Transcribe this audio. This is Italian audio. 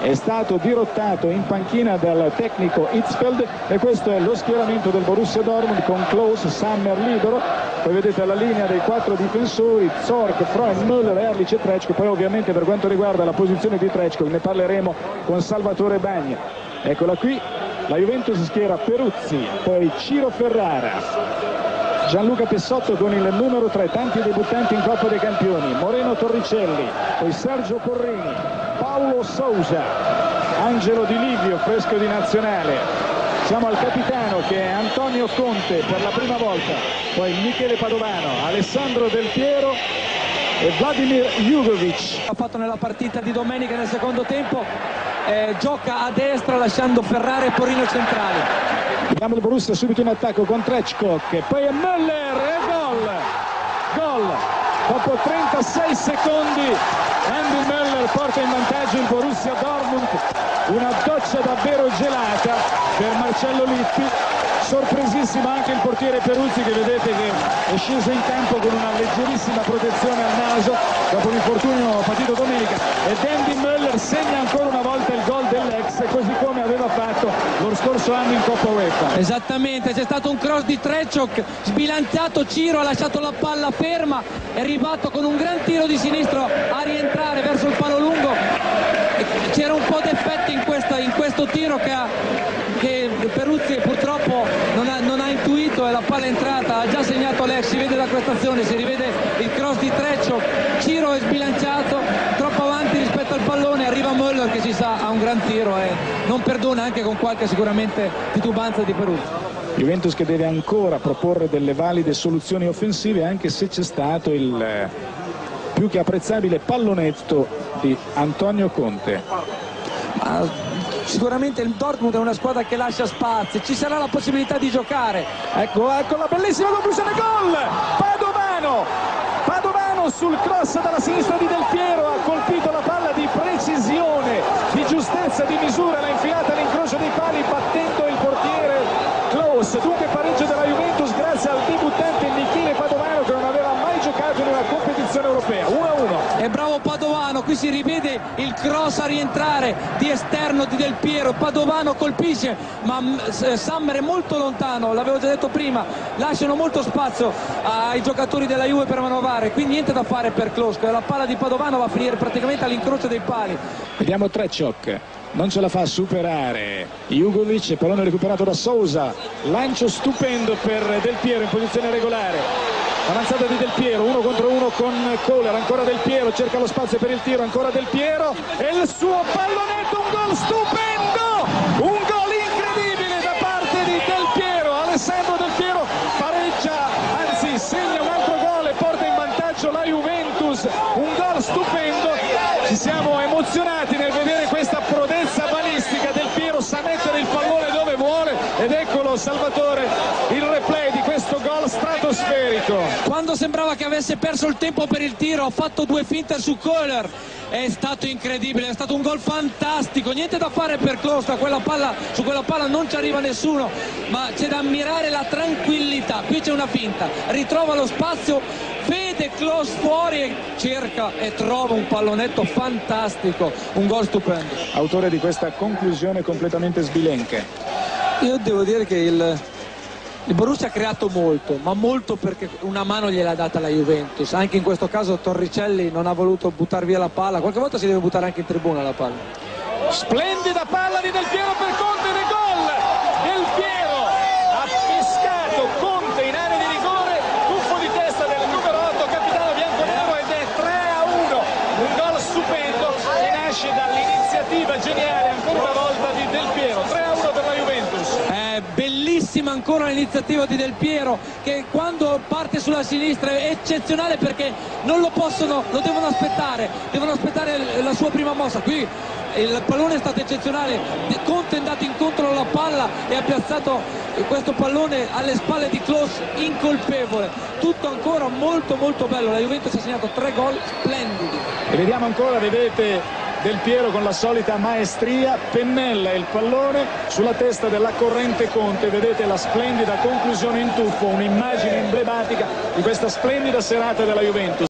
è stato dirottato in panchina dal tecnico Itzfeld e questo è lo schieramento del Borussia Dortmund con Klaus, Sammer libero. Poi vedete la linea dei quattro difensori Zorc, Freund, Müller, Erlich e Trecco poi ovviamente per quanto riguarda la posizione di Trecco ne parleremo con Salvatore Bagna. Eccola qui la Juventus schiera Peruzzi poi Ciro Ferrara. Gianluca Pessotto con il numero 3, tanti debuttanti in Coppa dei Campioni, Moreno Torricelli, poi Sergio Porrini, Paolo Sousa, Angelo Di Livio, fresco di nazionale. Siamo al capitano che è Antonio Conte per la prima volta, poi Michele Padovano, Alessandro Del Piero e Vladimir Jugovic. Ha fatto nella partita di domenica nel secondo tempo, eh, gioca a destra lasciando Ferrari e Porino centrali. Vediamo il Borussia subito in attacco con Treckock, poi è e gol! Gol! Dopo 36 secondi Andy Müller porta in vantaggio il Borussia Dortmund, una doccia davvero gelata per Marcello Lippi, sorpresissimo anche il portiere Peruzzi che vedete che è sceso in campo con una leggerissima protezione al naso dopo l'infortunio patito domenica. E Andy Müller segna ancora una volta il gol dell'ex così come aveva fatto scorso anno in Coppa UEFA. Esattamente, c'è stato un cross di Trecciok, sbilanciato Ciro, ha lasciato la palla ferma, è arrivato con un gran tiro di sinistro a rientrare verso il palo lungo. C'era un po' d'effetto in, in, questo tiro che, ha, che Peruzzi purtroppo non ha, non ha, intuito e la palla è entrata, ha già segnato l'ex, si vede la questa si rivede il cross di Trecciok, Ciro è sbilanciato, rispetto al pallone, arriva Möller che si sa ha un gran tiro e non perdona anche con qualche sicuramente titubanza di Peruzzi. Juventus che deve ancora proporre delle valide soluzioni offensive anche se c'è stato il eh, più che apprezzabile pallonetto di Antonio Conte. Ma sicuramente il Dortmund è una squadra che lascia spazio, ci sarà la possibilità di giocare. Ecco, ecco la bellissima conclusione, gol! Padovano! Padovano sul cross dalla sinistra di Del Piero ha colpito la palla di precisione, di giustezza, di misura, l'ha infilata all'incrocio dei pali battendo il portiere Klaus. Dunque pareggio della Juventus grazie al debuttante Michele Padovano che non aveva mai giocato in una competizione europea. 1-1. E bravo Padovano, qui si rivede il cross a rientrare di esterno di Del Piero. Padovano colpisce, ma eh, Sammer è molto lontano, l'avevo già detto prima, lasciano molto spazio ai giocatori della Juve per manovrare, quindi niente da fare per Klosco. La palla di Padovano va a finire praticamente all'incrocio dei pali. Vediamo Trecciok non ce la fa a superare Jugovic, pallone recuperato da Sousa, lancio stupendo per Del Piero in posizione regolare, avanzata di Del Piero, uno contro uno con Kohler, ancora Del Piero, cerca lo spazio per il tiro, ancora Del Piero e il suo pallonetto, un gol stupendo, un gol incredibile da parte di Del Piero, Alessandro Del Piero pareggia, anzi segna un altro gol e porta in vantaggio la Juventus, un gol stupendo, ci siamo emozionati nel vedere questa prodezza balistica. Del Piero sa mettere il pallone dove vuole ed eccolo Salvatore il replay di questo gol stratosferico quando sembrava che avesse perso il tempo per il tiro ha fatto due finte su Kohler è stato incredibile, è stato un gol fantastico, niente da fare per Costa, quella palla, su quella palla non ci arriva nessuno, ma c'è da ammirare la tranquillità, qui c'è una finta, ritrova lo spazio, vede Klos fuori e cerca e trova un pallonetto fantastico, un gol stupendo. Autore di questa conclusione completamente sbilenche. Io devo dire che il, il Borussia ha creato molto, ma molto perché una mano gliel'ha data la Juventus. Anche in questo caso Torricelli non ha voluto buttare via la palla, qualche volta si deve buttare anche in tribuna la palla. Splendida palla di Del Piero per Conte del gol! Del Piero ha pescato Conte in area di rigore, tuffo di testa del numero 8, capitano bianconero ed è 3 a 1. Un gol stupendo che nasce dall'iniziativa geniale ancora una volta di Del Piero. 3 a 1 per la Juventus. È bellissima ancora l'iniziativa di Del Piero che quando parte sulla sinistra è eccezionale perché non lo possono, lo devono aspettare, devono aspettare la sua prima mossa. Qui il pallone è stato eccezionale, Conte è andato incontro alla palla e ha piazzato questo pallone alle spalle di Klos incolpevole. Tutto ancora molto molto bello, la Juventus ha segnato tre gol splendidi. E vediamo ancora, vedete del Piero con la solita maestria, pennella il pallone sulla testa della corrente Conte, vedete la splendida conclusione in tuffo, un'immagine emblematica di questa splendida serata della Juventus.